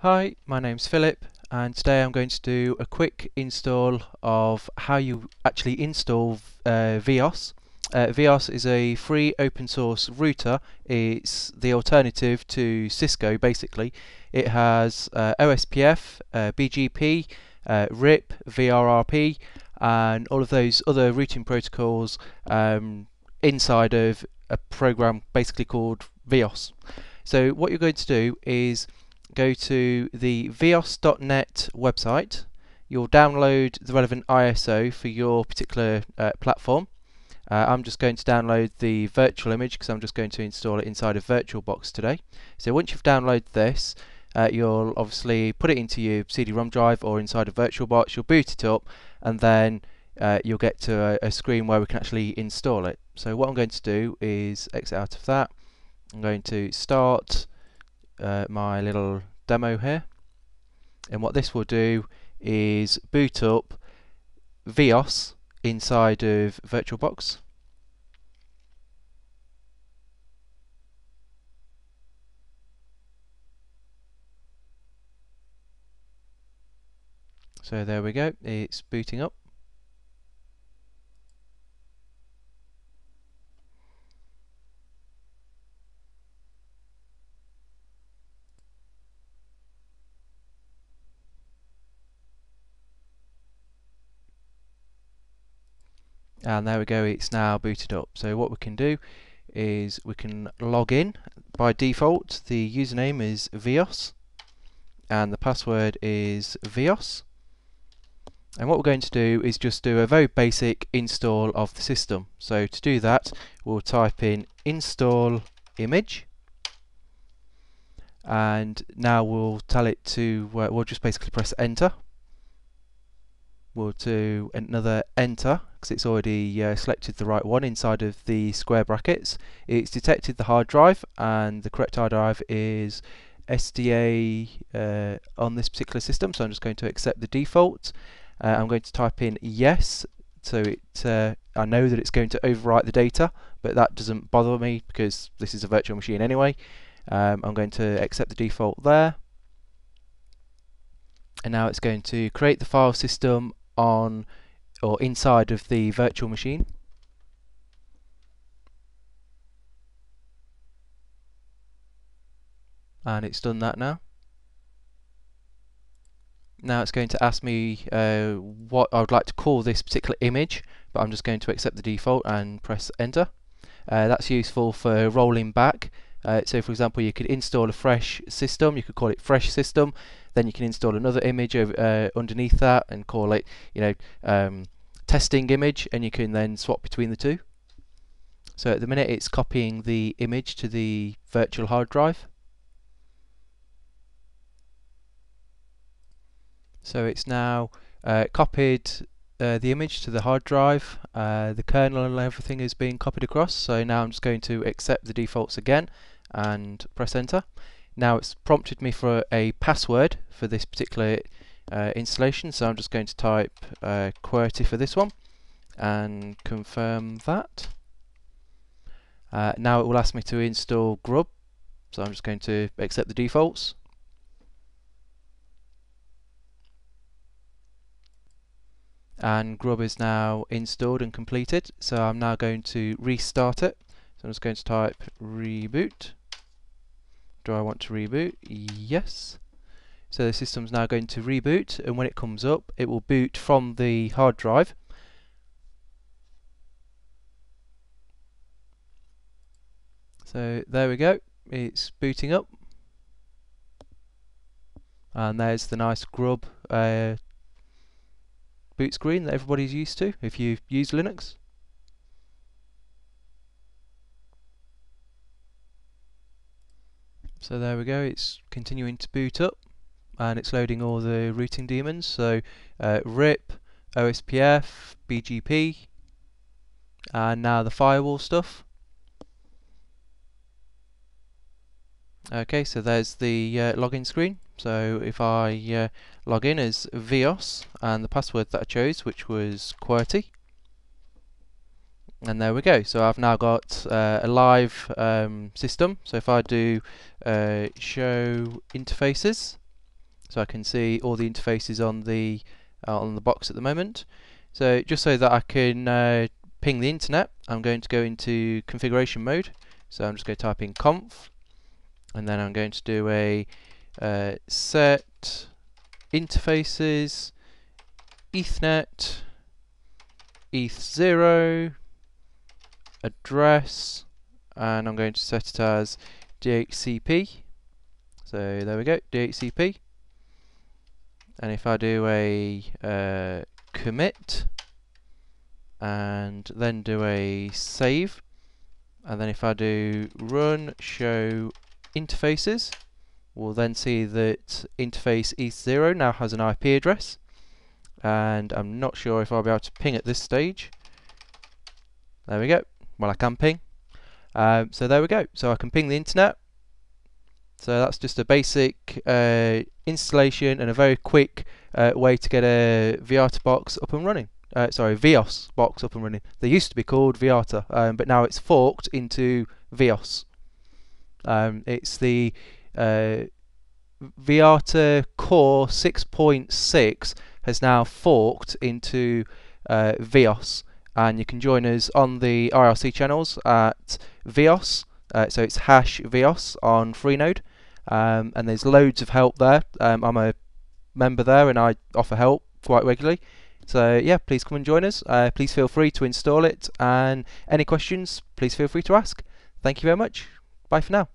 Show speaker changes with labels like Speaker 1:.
Speaker 1: Hi, my name's Philip and today I'm going to do a quick install of how you actually install uh, VyOS. Uh, VyOS is a free open source router. It's the alternative to Cisco basically. It has uh, OSPF, uh, BGP, uh, RIP, VRRP and all of those other routing protocols um, inside of a program basically called VyOS. So what you're going to do is go to the vyos.net website. You'll download the relevant ISO for your particular uh, platform. Uh, I'm just going to download the virtual image because I'm just going to install it inside of VirtualBox today. So once you've downloaded this, uh, you'll obviously put it into your CD-ROM drive or inside of VirtualBox. You'll boot it up, and then uh, you'll get to a, a, screen where we can actually install it. So what I'm going to do is exit out of that. I'm going to start uh, my little demo here. And what this will do is boot up VyOS inside of VirtualBox. So there we go it's booting up and there we go it's now booted up. So what we can do is we can log in. By default the username is vyos and the password is vyos and what we're going to do is just do a very basic install of the system. So to do that we'll type in install image and now we'll tell it to uh, we'll just basically press enter we'll do another enter because it's already uh, selected the right one inside of the square brackets. It's detected the hard drive and the correct hard drive is SDA uh, on this particular system so I'm just going to accept the default. Uh, I'm going to type in yes so it uh, I know that it's going to overwrite the data but that doesn't bother me because this is a virtual machine anyway. Um, I'm going to accept the default there and now it's going to create the file system on or inside of the virtual machine. And it's done that now. Now it's going to ask me uh, what I would like to call this particular image, but I'm just going to accept the default and press enter. Uh, that's useful for rolling back. Uh, so for example, you could install a fresh system, you could call it fresh system, then you can install another image uh, underneath that and call it, you know, um, testing image, and you can then swap between the two. So at the minute it's copying the image to the virtual hard drive. So it's now uh, copied uh, the image to the hard drive, uh, the kernel and everything is being copied across, so now I'm just going to accept the defaults again and press enter. Now it's prompted me for a password for this particular uh, installation, so I'm just going to type uh, QWERTY for this one and confirm that. Uh, now it will ask me to install Grub, so I'm just going to accept the defaults. And Grub is now installed and completed, so I'm now going to restart it. So I'm just going to type reboot. Do I want to reboot? Yes. So the system's now going to reboot and when it comes up it will boot from the hard drive. So there we go, it's booting up and there's the nice grub uh, boot screen that everybody's used to if you use Linux. So there we go, it's continuing to boot up and it's loading all the routing daemons. So uh, RIP, OSPF, BGP, and now the firewall stuff. Okay, so there's the uh, login screen. So if I uh, log in as VyOS and the password that I chose, which was QWERTY, and there we go so I've now got uh, a live um, system so if I do uh, show interfaces so I can see all the interfaces on the uh, on the box at the moment. So just so that I can uh, ping the internet, I'm going to go into configuration mode. So I'm just going to type in conf, and then I'm going to do a uh, set interfaces Ethernet ETH0 address and I'm going to set it as DHCP so there we go DHCP and if I do a uh, commit and then do a save and then if I do run show interfaces we'll then see that interface ETH0 now has an IP address and I'm not sure if I'll be able to ping at this stage. There we go well I can ping um, so there we go so I can ping the internet so that's just a basic uh, installation and a very quick uh, way to get a Vyatta box up and running. Uh, sorry, VyOS box up and running. They used to be called Vyatta, um, but now it's forked into VyOS. Um, it's the uh, Vyatta Core 6.6 has now forked into uh, VyOS, and you can join us on the IRC channels at VyOS. Uh, so it's hash VyOS on Freenode, um, and there's loads of help there. Um, I'm a member there, and I offer help quite regularly. So yeah, please come and join us. Uh, please feel free to install it, and any questions, please feel free to ask. Thank you very much. Bye for now.